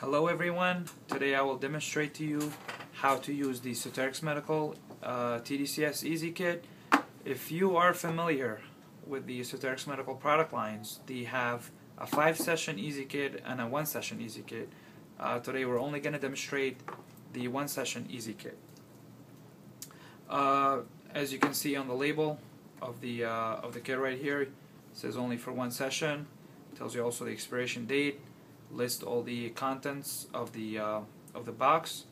Hello everyone, today I will demonstrate to you how to use the Soterix Medical uh, TDCS Easy Kit. If you are familiar with the Soterix Medical product lines, they have a 5 session Easy Kit and a 1 session Easy Kit. Uh, today we're only going to demonstrate the 1 session Easy Kit. Uh, as you can see on the label of the, uh, of the kit right here, it says only for one session, tells you also the expiration date, list all the contents of the uh, of the box.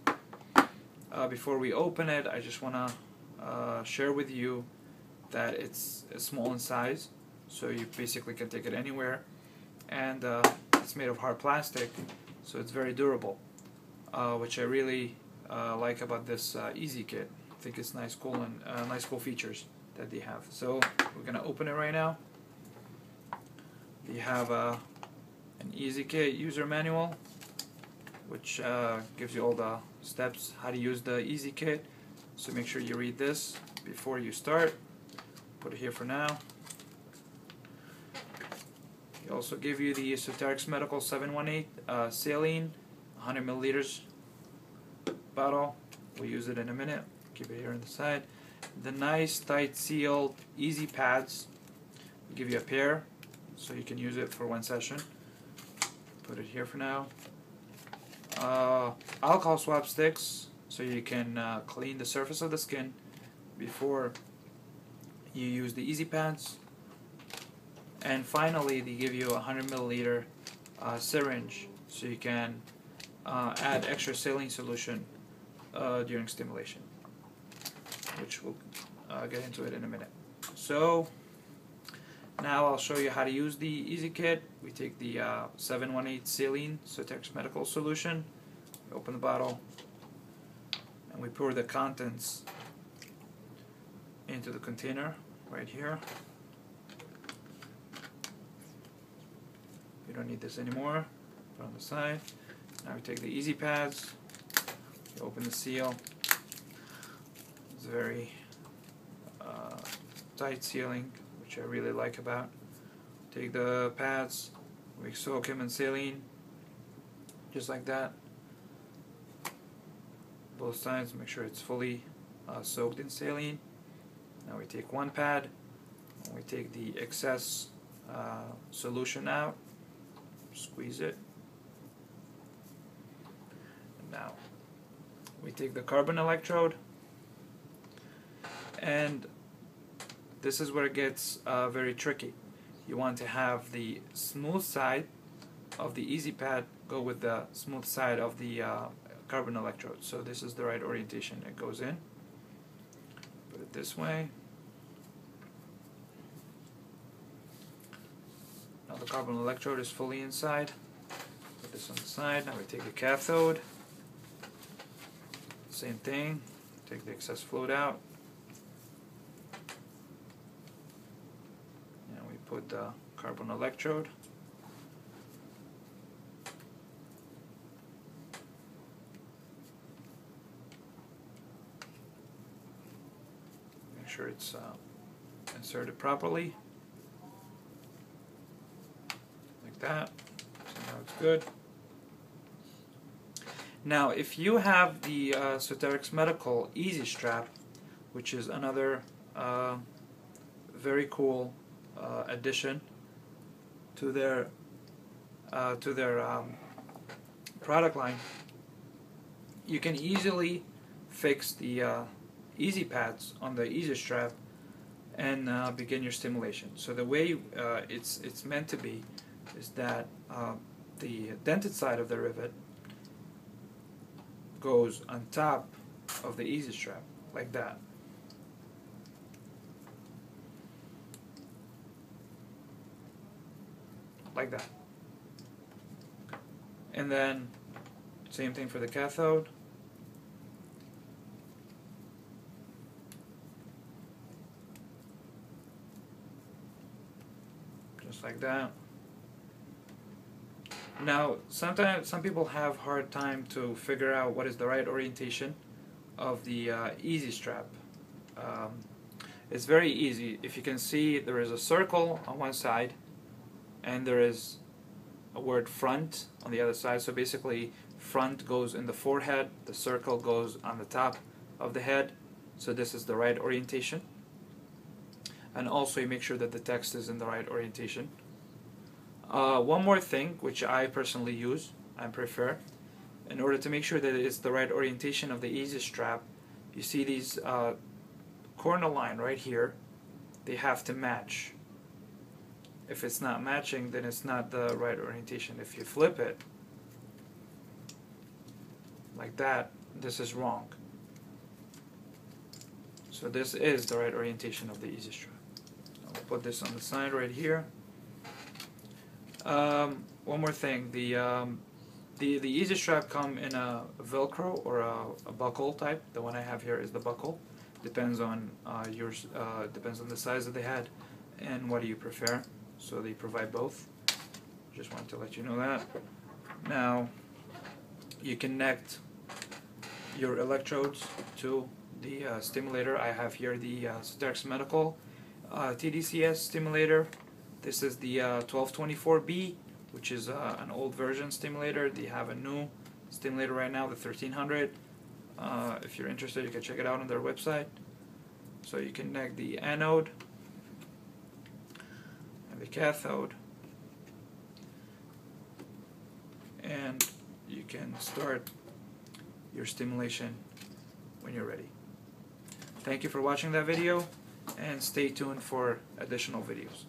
Uh, before we open it, I just want to uh, share with you that it's, small in size, so you basically can take it anywhere, and uh, it's made of hard plastic, so it's very durable, uh, which I really uh, like about this Easy Kit. I think it's nice, cool, and nice, cool features that they have. So we're gonna open it right now. You have a an EasyKit user manual which uh, gives you all the steps how to use the EasyKit so make sure you read this before you start. Put it here for now. He also give you the Soterix Medical 718 uh, saline 100 milliliters bottle. We'll use it in a minute. Keep it here on the side. The nice tight sealed easy pads. Give you a pair so you can use it for one session put it here for now. Uh, alcohol swab sticks so you can uh, clean the surface of the skin before you use the easy pads and finally they give you a 100 milliliter uh, syringe so you can uh, add extra saline solution uh, during stimulation which we'll uh, get into it in a minute so now I'll show you how to use the Easy Kit. We take the uh, 718 saline Soterix Medical solution, we open the bottle, and we pour the contents into the container right here. We don't need this anymore. Put on the side. Now we take the Easy Pads, open the seal. It's a very uh, tight sealing which I really like about. Take the pads, we soak them in saline, just like that. Both sides, make sure it's fully uh, soaked in saline. Now we take one pad, we take the excess uh, solution out, squeeze it. And now we take the carbon electrode and this is where it gets uh, very tricky. You want to have the smooth side of the easy pad go with the smooth side of the uh, carbon electrode. So this is the right orientation. It goes in. Put it this way. Now the carbon electrode is fully inside. Put this on the side. Now we take the cathode. Same thing. Take the excess fluid out. Put the carbon electrode. Make sure it's uh, inserted properly. Like that. So now it's good. Now, if you have the uh, Soterix Medical Easy Strap, which is another uh, very cool uh, addition to their uh, to their um, product line, you can easily fix the uh, easy pads on the easy strap and uh, begin your stimulation. So the way uh, it's it's meant to be is that uh, the dented side of the rivet goes on top of the easy strap like that. Like that. And then same thing for the cathode. Just like that. Now, sometimes some people have hard time to figure out what is the right orientation of the uh, easy strap. Um, it's very easy. If you can see, there is a circle on one side and there is a word front on the other side. So basically, front goes in the forehead, the circle goes on the top of the head. So this is the right orientation. And also, you make sure that the text is in the right orientation. Uh, one more thing, which I personally use, I prefer, in order to make sure that it's the right orientation of the easy strap, you see these uh, corner line right here, they have to match. If it's not matching, then it's not the right orientation. If you flip it like that, this is wrong. So this is the right orientation of the easy strap. I'll put this on the side right here. Um, one more thing, the um, the the easy strap come in a Velcro or a, a buckle type. The one I have here is the buckle. Depends on uh. Uh, depends on the size of the head and what do you prefer. So they provide both. Just wanted to let you know that. Now you connect your electrodes to the uh, stimulator. I have here the uh, Medical uh, TDCS stimulator. This is the uh, 1224B, which is uh, an old version stimulator. They have a new stimulator right now, the 1300. Uh, if you're interested, you can check it out on their website. So you connect the anode and the cathode, and you can start your stimulation when you're ready. Thank you for watching that video and stay tuned for additional videos.